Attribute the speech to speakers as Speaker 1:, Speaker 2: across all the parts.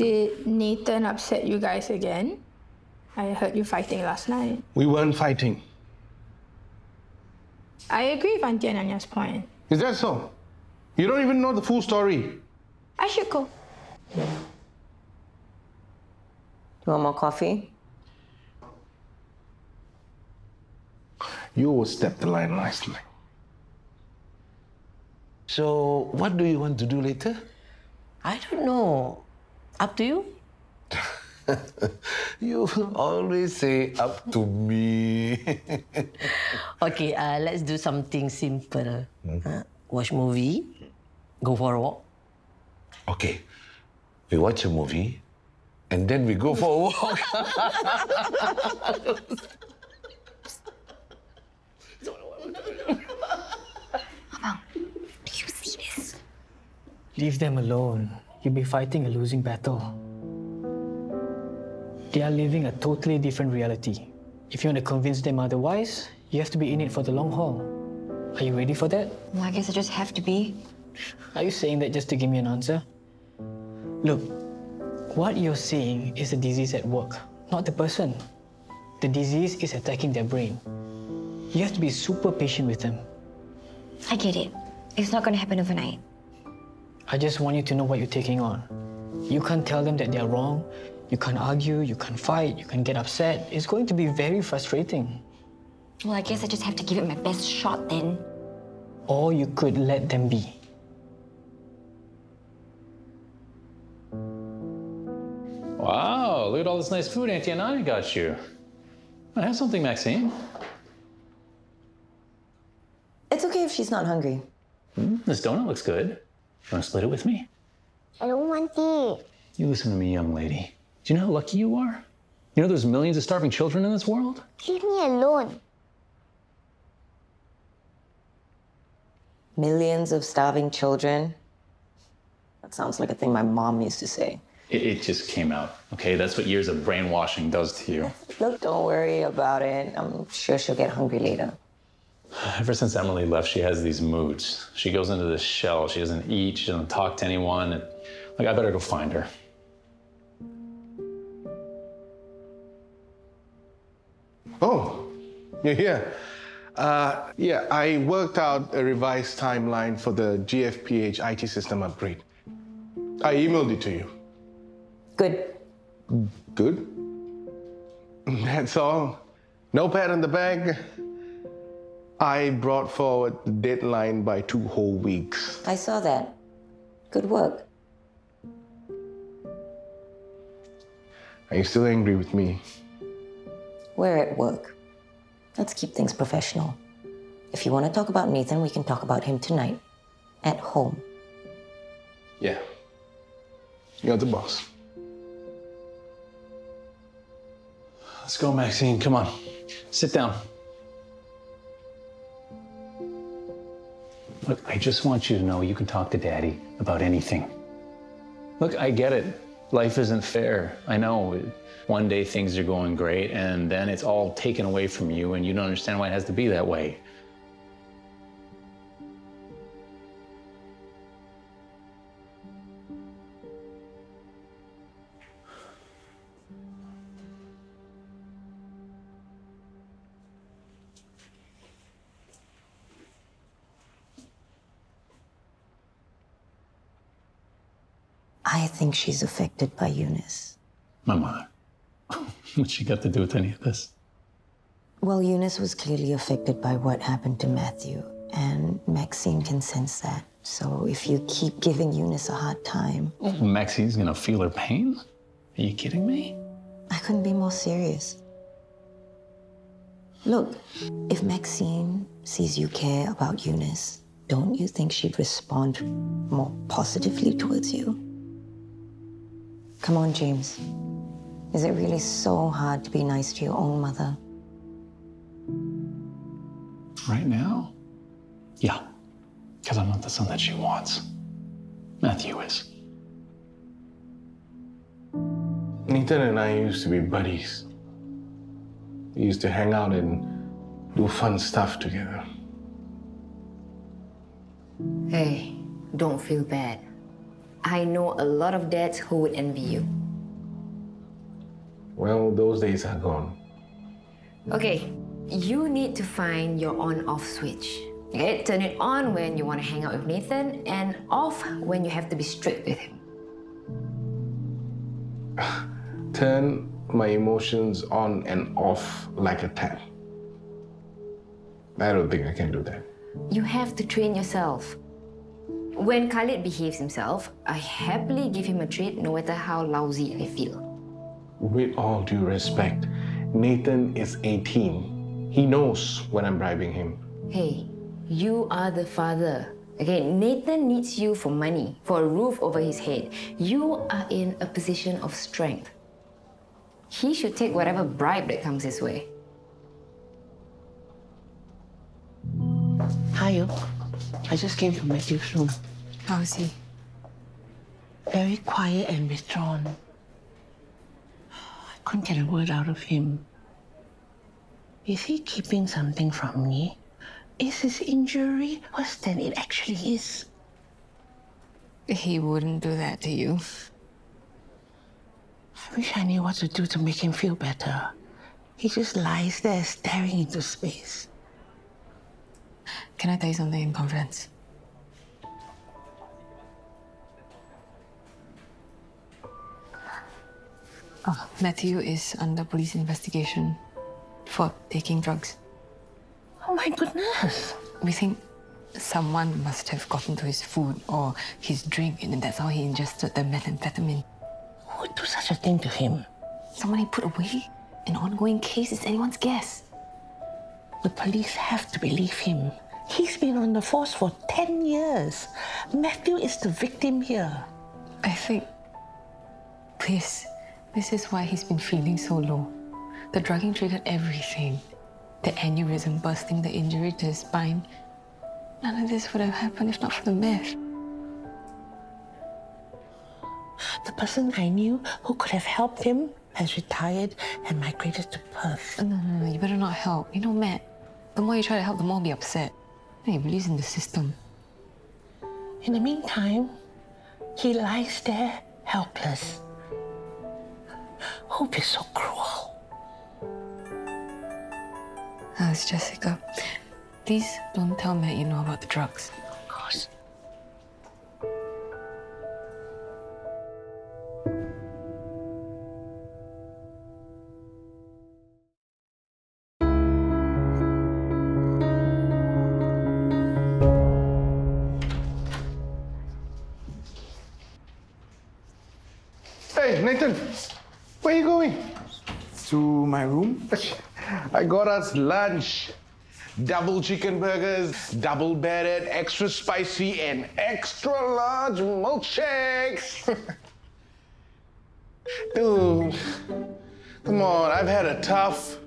Speaker 1: Did Nathan upset you guys again? I heard you fighting last night.
Speaker 2: We weren't fighting.
Speaker 1: I agree with Auntie Ananya's point.
Speaker 2: Is that so? You don't even know the full story.
Speaker 1: I should go.
Speaker 3: You want more coffee?
Speaker 2: You overstepped the line nicely.
Speaker 4: So, what do you want to do later?
Speaker 3: I don't know. Up to you?
Speaker 4: You always say up to me.
Speaker 3: Okay, uh, let's do something simple. Uh, watch movie, go for a walk.
Speaker 4: okay, we watch a movie and then we go for a walk. Abang, do you see this?
Speaker 5: Leave them alone. You'll be fighting a losing battle. They are living a totally different reality. If you want to convince them otherwise, you have to be in it for the long haul. Are you ready for that?
Speaker 6: Well, I guess I just have to be.
Speaker 5: Are you saying that just to give me an answer? Look, what you're seeing is the disease at work, not the person. The disease is attacking their brain. You have to be super patient with them.
Speaker 6: I get it. It's not going to happen overnight.
Speaker 5: I just want you to know what you're taking on. You can't tell them that they're wrong. You can't argue, you can't fight, you can get upset. It's going to be very frustrating.
Speaker 6: Well, I guess I just have to give it my best shot then.
Speaker 5: Or you could let them be.
Speaker 7: Wow, look at all this nice food Auntie Ananya got you. I have something, Maxine.
Speaker 3: It's okay if she's not hungry.
Speaker 7: Hmm, this donut looks good. You want to split it with me?
Speaker 8: I don't want it.
Speaker 7: You listen to me, young lady. Do you know how lucky you are? You know there's millions of starving children in this world?
Speaker 8: Leave me alone.
Speaker 3: Millions of starving children. That sounds like a thing my mom used to say.
Speaker 7: It, it just came out, okay? That's what years of brainwashing does to you.
Speaker 3: Look, don't worry about it. I'm sure she'll get hungry later.
Speaker 7: Ever since Emily left, she has these moods. She goes into this shell. She doesn't eat. She doesn't talk to anyone. And, like, I better go find her.
Speaker 2: Oh, you're here. Uh, yeah, I worked out a revised timeline for the GFPH IT system upgrade. I emailed it to you.
Speaker 3: Good.
Speaker 2: Good. That's all. No pat on the back. I brought forward the deadline by two whole weeks.
Speaker 3: I saw that. Good work.
Speaker 2: Are you still angry with me?
Speaker 3: We're at work. Let's keep things professional. If you want to talk about Nathan, we can talk about him tonight. At home.
Speaker 2: Yeah. You're the boss.
Speaker 7: Let's go, Maxine. Come on. Sit down. Look, I just want you to know you can talk to Daddy about anything. Look, I get it. Life isn't fair. I know. One day things are going great, and then it's all taken away from you, and you don't understand why it has to be that way.
Speaker 3: Think she's affected by Eunice.
Speaker 7: My mother. What's she got to do with any of this?
Speaker 3: Well, Eunice was clearly affected by what happened to Matthew, and Maxine can sense that. So if you keep giving Eunice a hard time,
Speaker 7: Maxine's gonna feel her pain? Are you kidding me?
Speaker 3: I couldn't be more serious. Look, if Maxine sees you care about Eunice, don't you think she'd respond more positively towards you? Come on, James. Is it really so hard to be nice to your own mother?
Speaker 7: Right now? Yeah. Because I'm not the son that she wants. Matthew is.
Speaker 2: Nathan and I used to be buddies. We used to hang out and do fun stuff together.
Speaker 6: Hey, don't feel bad. I know a lot of dads who would envy you.
Speaker 2: Well, those days are gone.
Speaker 6: Okay, you need to find your on off switch. Okay, turn it on when you want to hang out with Nathan and off when you have to be strict with him.
Speaker 2: Turn my emotions on and off like a tap. I don't think I can do that.
Speaker 6: You have to train yourself. When Khalid behaves himself, I happily give him a treat no matter how lousy I feel.
Speaker 2: With all due respect, Nathan is 18. He knows when I'm bribing him.
Speaker 6: Hey, you are the father. Okay, Nathan needs you for money, for a roof over his head. You are in a position of strength. He should take whatever bribe that comes his way.
Speaker 9: Hi, yo. I just came from Matthew's room.
Speaker 1: How is he?
Speaker 9: Very quiet and withdrawn. I couldn't get a word out of him. Is he keeping something from me? Is his injury worse than it actually is?
Speaker 1: He wouldn't do that to you.
Speaker 9: I wish I knew what to do to make him feel better. He just lies there staring into space.
Speaker 1: Can I tell you something in confidence? Oh, Matthew is under police investigation for taking drugs.
Speaker 9: Oh my goodness.
Speaker 1: We think someone must have gotten to his food or his drink, and that's how he ingested the methamphetamine.
Speaker 9: Who would do such a thing to him?
Speaker 1: Someone he put away? An ongoing case is anyone's guess.
Speaker 9: The police have to believe him. He's been on the force for 10 years. Matthew is the victim here.
Speaker 1: I think this, this is why he's been feeling so low. The drugging triggered everything. The aneurysm bursting, the injury to his spine. None of this would have happened if not for the meth.
Speaker 9: The person I knew who could have helped him has retired and migrated to Perth.
Speaker 1: No, no, no, you better not help. You know, Matt, the more you try to help, the more he'll be upset. He believes in the system.
Speaker 9: In the meantime, he lies there helpless. Hope is so cruel.
Speaker 1: How's Jessica? Please don't tell Matt you know about the drugs.
Speaker 2: I got us lunch. Double chicken burgers, double battered, extra spicy, and extra large milkshakes. Dude, come on, I've had a tough,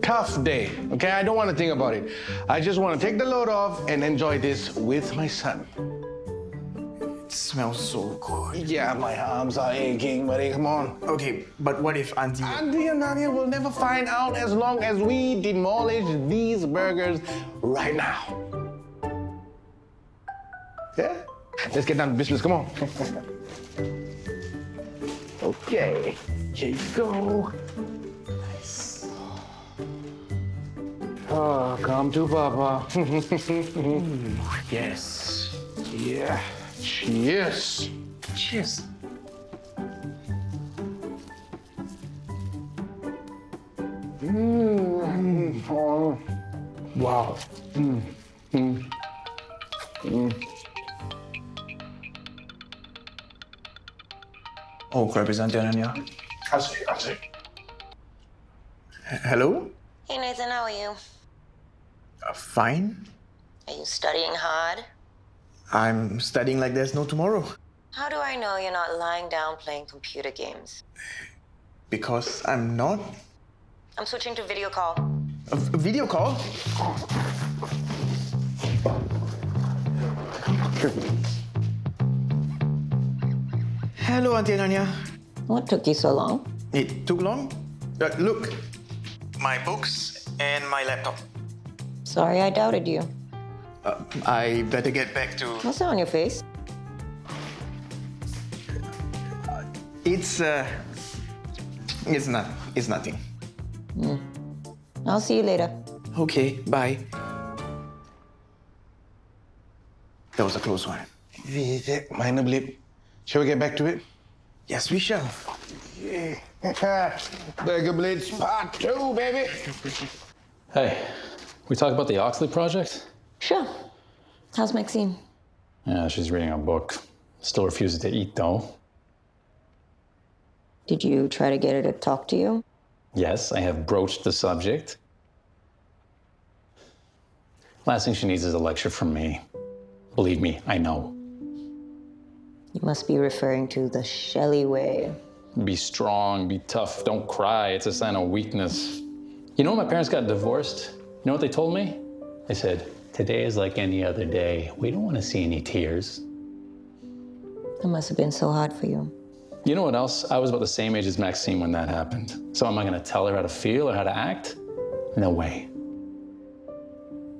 Speaker 2: tough day, okay? I don't want to think about it. I just want to take the load off and enjoy this with my son.
Speaker 10: Smells so good.
Speaker 2: Yeah, my arms are aching, buddy, come on.
Speaker 10: Okay, but what if Auntie...
Speaker 2: Auntie and Nadia will never find out as long as we demolish these burgers right now. Yeah? Let's get down to business. Come on. okay. Here you go. Nice. Oh, come to Papa. yes. Yeah. Cheers.
Speaker 10: Cheers.
Speaker 2: Mm. Oh. Wow. Mm. Mm. Mm.
Speaker 10: Oh, grab his Auntie Ananya.
Speaker 2: I see, I see.
Speaker 10: Hello?
Speaker 3: Hey, Nathan, how are you?
Speaker 10: Uh, fine.
Speaker 3: Are you studying hard?
Speaker 10: I'm studying like there's no tomorrow.
Speaker 3: How do I know you're not lying down playing computer games?
Speaker 10: Because I'm not.
Speaker 3: I'm switching to video call.
Speaker 10: A, a video call? Hello, Auntie Ananya.
Speaker 3: What took you so long?
Speaker 10: It took long? Uh, look, my books and my laptop.
Speaker 3: Sorry I doubted you.
Speaker 10: Uh, I better get back to.
Speaker 3: What's that on your face?
Speaker 10: It's uh, it's not. It's nothing.
Speaker 3: I'll see you later.
Speaker 10: Okay, bye. That was a close one.
Speaker 2: Minor blip. Shall we get back to it?
Speaker 10: Yes, we shall.
Speaker 2: Yeah. Burger Blitz Part 2, baby.
Speaker 7: Hey, we talk about the Oxley project?
Speaker 3: Sure. How's Maxine?
Speaker 7: Yeah, she's reading a book. Still refuses to eat, though.
Speaker 3: Did you try to get her to talk to you?
Speaker 7: Yes, I have broached the subject. Last thing she needs is a lecture from me. Believe me, I know.
Speaker 3: You must be referring to the Shelley way.
Speaker 7: Be strong, be tough, don't cry. It's a sign of weakness. You know when my parents got divorced? You know what they told me? They said, Today is like any other day. We don't want to see any tears.
Speaker 3: It must have been so hard for you.
Speaker 7: You know what else? I was about the same age as Maxine when that happened. So am I going to tell her how to feel or how to act? No way.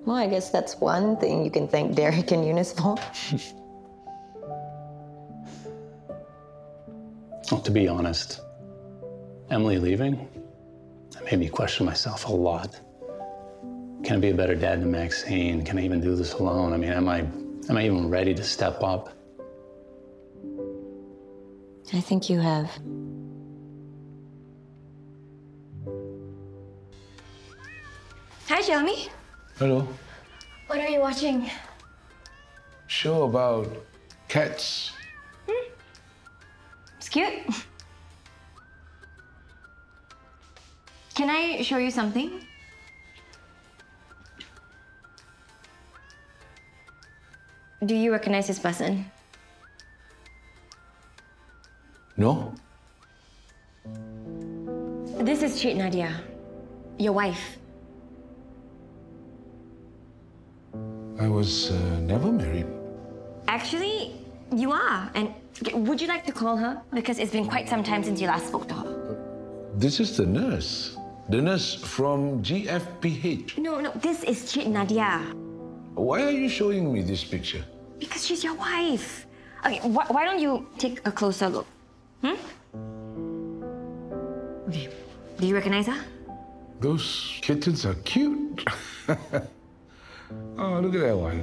Speaker 3: Well, I guess that's one thing you can thank Derek and Eunice for.
Speaker 7: Well, to be honest, Emily leaving, that made me question myself a lot. Can I be a better dad than Maxine? Can I even do this alone? I mean, am I, am I even ready to step up?
Speaker 3: I think you have.
Speaker 6: Hi, Jeremy.
Speaker 2: Hello.
Speaker 6: What are you watching?
Speaker 2: Show about cats. Hmm.
Speaker 6: It's cute. Can I show you something? Do you recognize this person?
Speaker 4: No?
Speaker 6: This is Chit Nadia, your wife.
Speaker 4: I was uh, never married.
Speaker 6: Actually, you are. And would you like to call her? Because it's been quite some time since you last spoke to her.
Speaker 4: This is the nurse. The nurse from GFPH.
Speaker 6: No, no, this is Chit Nadia.
Speaker 4: Why are you showing me this picture?
Speaker 6: Because she's your wife. Okay, wh- why don't you take a closer look? Hmm? Okay. Do you recognize her?
Speaker 4: Those kittens are cute. oh, look at that one.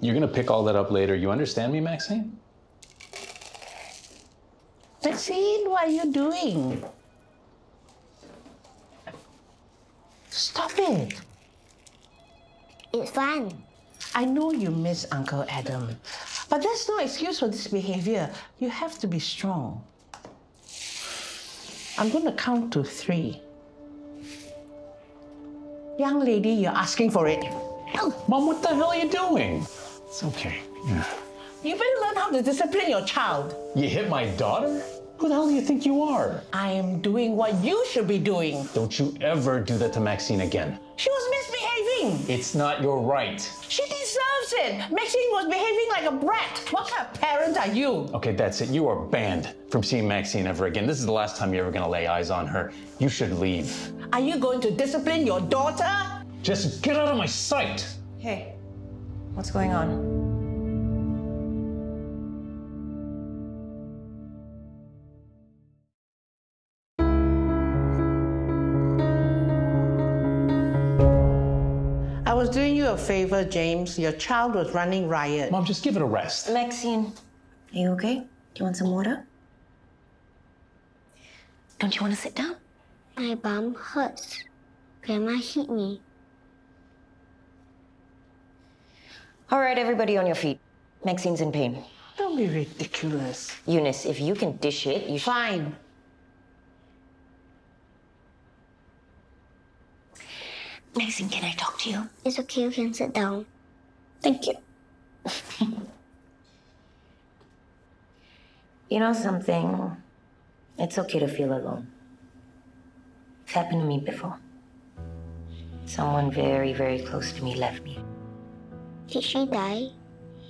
Speaker 7: You're going to pick all that up later. You understand me, Maxine?
Speaker 9: Maxine, what are you doing? Stop it.
Speaker 8: It's fun.
Speaker 9: I know you miss Uncle Adam, but that's no excuse for this behavior. You have to be strong. I'm going to count to three. Young lady, you're asking for it.
Speaker 7: Oh, Mom, what the hell are you doing? It's okay. Yeah.
Speaker 9: You better learn how to discipline your child.
Speaker 7: You hit my daughter? Who the hell do you think you are?
Speaker 9: I am doing what you should be doing.
Speaker 7: Don't you ever do that to Maxine again.
Speaker 9: She was misbehaving.
Speaker 7: It's not your right.
Speaker 9: She deserves it. Maxine was behaving like a brat. What kind of parent are you?
Speaker 7: Okay, that's it. You are banned from seeing Maxine ever again. This is the last time you're ever gonna lay eyes on her. You should leave.
Speaker 9: Are you going to discipline your daughter?
Speaker 7: Just get out of my sight.
Speaker 3: Hey, what's going on?
Speaker 9: A favor, James. Your child was running riot.
Speaker 7: Mom, just give it a rest.
Speaker 3: Maxine, are you okay? Do you want some water? Don't you want to sit down?
Speaker 8: My bum hurts. Grandma hit me.
Speaker 3: All right, everybody on your feet. Maxine's in pain.
Speaker 9: Don't be ridiculous.
Speaker 3: Eunice, if you can dish it, you should.
Speaker 9: Fine.
Speaker 3: Maxine, can I talk to you?
Speaker 8: It's okay, you can sit down.
Speaker 3: Thank you. you know something? It's okay to feel alone. It's happened to me before. Someone very, very close to me left me.
Speaker 8: Did she die?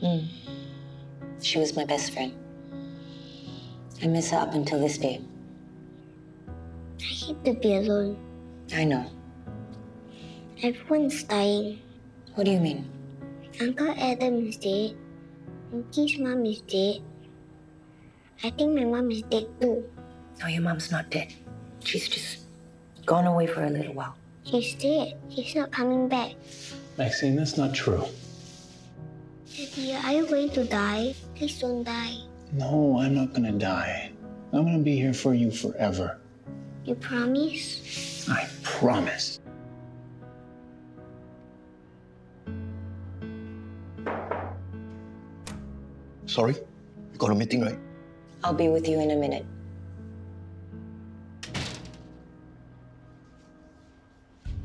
Speaker 8: Hmm.
Speaker 3: She was my best friend. I miss her up until this day.
Speaker 8: I hate to be alone.
Speaker 3: I know.
Speaker 8: Everyone's dying.
Speaker 3: What do you mean?
Speaker 8: Uncle Adam is dead. Monkey's mom is dead. I think my mom is dead too.
Speaker 3: No, your mom's not dead. She's just gone away for a little while.
Speaker 8: She's dead. She's not coming back.
Speaker 7: Maxine, that's not true.
Speaker 8: Daddy, are you going to die? Please don't die.
Speaker 7: No, I'm not gonna die. I'm gonna be here for you forever.
Speaker 8: You promise?
Speaker 7: I promise.
Speaker 11: Sorry, you got a meeting, right?
Speaker 3: I'll be with you in a minute.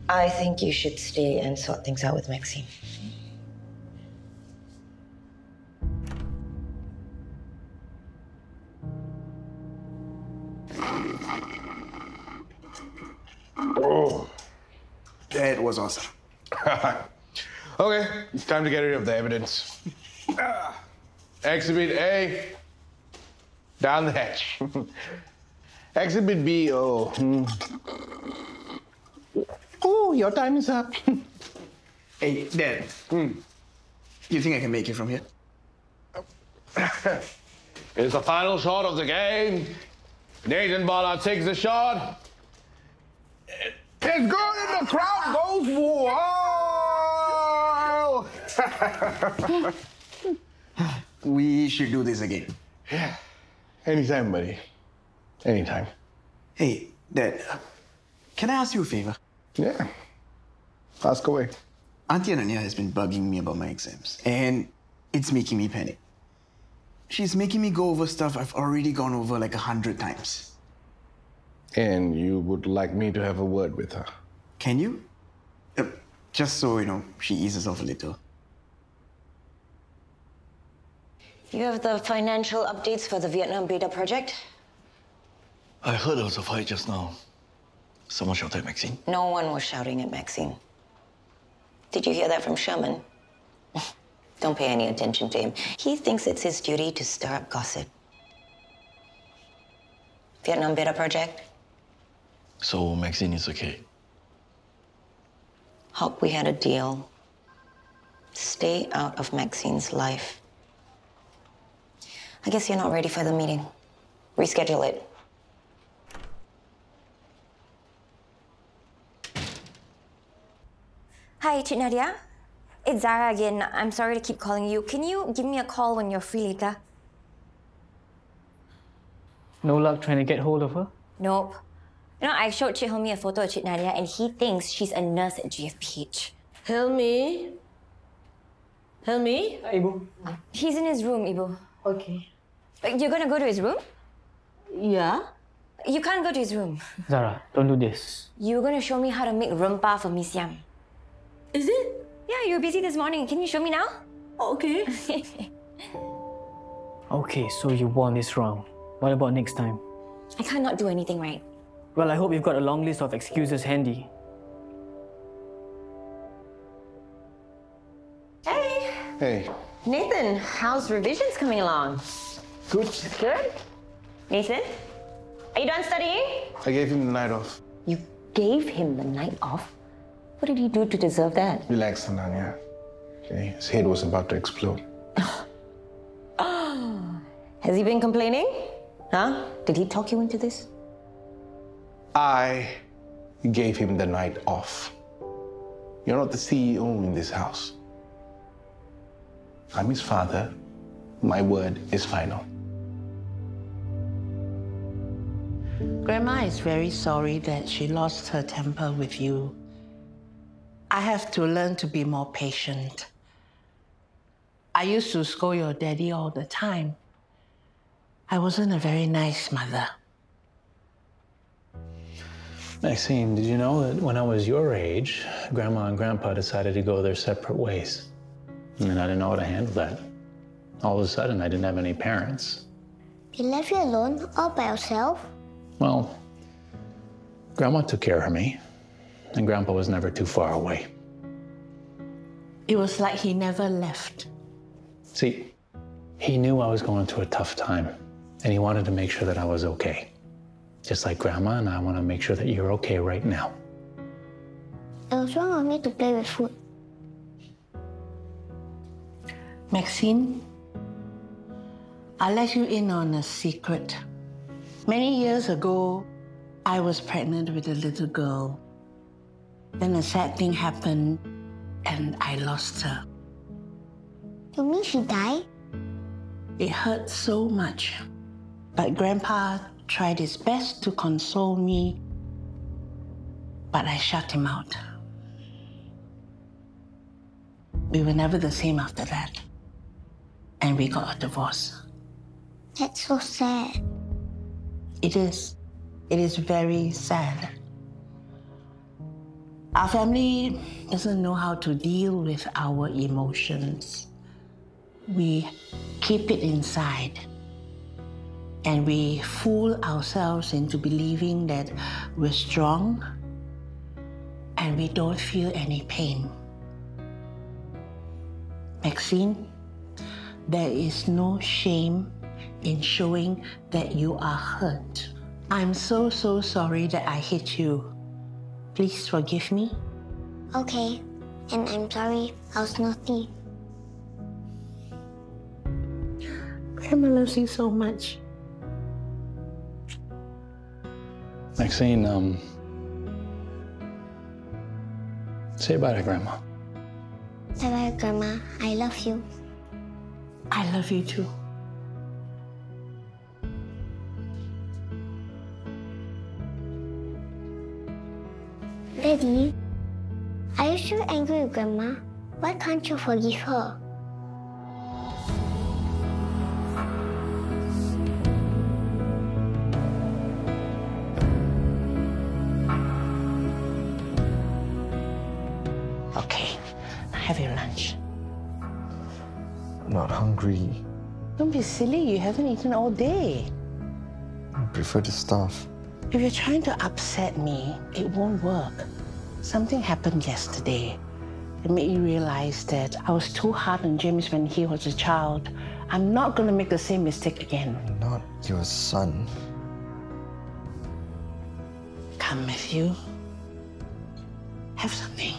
Speaker 3: I think you should stay and sort things out with Maxine.
Speaker 10: Oh, that was awesome.
Speaker 2: okay, it's time to get rid of the evidence. Exhibit A, down the hatch. Exhibit B, oh. hmm. Oh, your time is up.
Speaker 10: Hey, Dad. Do you think I can make it from here?
Speaker 2: It's the final shot of the game. Nathan Ballard takes the shot. It's good, and the crowd goes wild.
Speaker 10: We should do this again.
Speaker 2: Yeah. Anytime, buddy. Anytime.
Speaker 10: Hey, Dad. Can I ask you a favor?
Speaker 2: Yeah. Ask away.
Speaker 10: Auntie Ananya has been bugging me about my exams, and it's making me panic. She's making me go over stuff I've already gone over like a hundred times.
Speaker 2: And you would like me to have a word with her?
Speaker 10: Can you? Uh, just so, you know, she eases off a little.
Speaker 3: You have the financial updates for the Vietnam Beta project?
Speaker 11: I heard there was a fight just now. Someone shouted at Maxine.
Speaker 3: No one was shouting at Maxine. Did you hear that from Sherman? Don't pay any attention to him. He thinks it's his duty to stir up gossip. Vietnam Beta project?
Speaker 11: So Maxine is okay.
Speaker 3: Hope we had a deal. Stay out of Maxine's life. I guess you're not ready for the meeting. Reschedule it.
Speaker 12: Hi, Chit Nadia. It's Zara again. I'm sorry to keep calling you. Can you give me a call when you're free later?
Speaker 5: No luck trying to get hold of her?
Speaker 12: Nope. You know, I showed Chit Hilmi a photo of Chit Nadia and he thinks she's a nurse at GFPH.
Speaker 9: Hilmi? Hilmi?
Speaker 5: Ibu.
Speaker 12: He's in his room, Ibu.
Speaker 9: Okay.
Speaker 12: Like, You're gonna go to his room?
Speaker 9: Yeah?
Speaker 12: You can't go to his room.
Speaker 5: Zara, don't do this.
Speaker 12: You're gonna show me how to make rempah for Miss Yam.
Speaker 9: Is it?
Speaker 12: Yeah, you were busy this morning. Can you show me now?
Speaker 9: Oh, okay.
Speaker 5: Okay, so you won this round. What about next time?
Speaker 12: I cannot do anything right.
Speaker 5: Well, I hope you've got a long list of excuses handy.
Speaker 3: Hey,
Speaker 2: Hey,
Speaker 3: Nathan, how's revisions coming along?
Speaker 2: Good.
Speaker 3: Good? Nathan? Are you done studying?
Speaker 2: I gave him the night off.
Speaker 3: You gave him the night off? What did he do to deserve that?
Speaker 2: Relax, Ananya. Okay, his head was about to explode.
Speaker 3: Has he been complaining? Huh? Did he talk you into this?
Speaker 2: I gave him the night off. You're not the CEO in this house. I'm his father. My word is final.
Speaker 9: Grandma is very sorry that she lost her temper with you. I have to learn to be more patient. I used to scold your daddy all the time. I wasn't a very nice mother.
Speaker 7: Maxine, did you know that when I was your age, Grandma and Grandpa decided to go their separate ways? And I didn't know how to handle that. All of a sudden, I didn't have any parents.
Speaker 8: They left you alone, all by yourself?
Speaker 7: Well, Grandma took care of me, and Grandpa was never too far away.
Speaker 9: It was like he never left.
Speaker 7: See, he knew I was going through a tough time, and he wanted to make sure that I was okay. Just like Grandma and I want to make sure that you're okay right now.
Speaker 8: It was wrong of me to play with food.
Speaker 9: Maxine, I'll let you in on a secret. Many years ago, I was pregnant with a little girl. Then a sad thing happened and I lost her.
Speaker 8: You mean she died?
Speaker 9: It hurt so much. But Grandpa tried his best to console me, but I shut him out. We were never the same after that. And we got a divorce.
Speaker 8: That's so sad.
Speaker 9: It is. It is very sad. Our family doesn't know how to deal with our emotions. We keep it inside. And we fool ourselves into believing that we're strong and we don't feel any pain. Maxine, there is no shame in showing that you are hurt. I'm so, so sorry that I hit you. Please forgive me.
Speaker 8: Okay. And I'm sorry I was naughty.
Speaker 9: Grandma loves you so much.
Speaker 7: Maxine, um, say bye to Grandma.
Speaker 8: Bye bye, Grandma. I love you.
Speaker 9: I love you too.
Speaker 8: Daddy, are you still angry with Grandma? Why can't you forgive her?
Speaker 9: Okay, have your lunch.
Speaker 13: I'm not hungry.
Speaker 9: Don't be silly, you haven't eaten all day.
Speaker 13: I prefer the stuff.
Speaker 9: If you're trying to upset me, it won't work. Something happened yesterday. It made me realize that I was too hard on James when he was a child. I'm not gonna make the same mistake again.
Speaker 13: Not your son.
Speaker 9: Come, Matthew. Have something.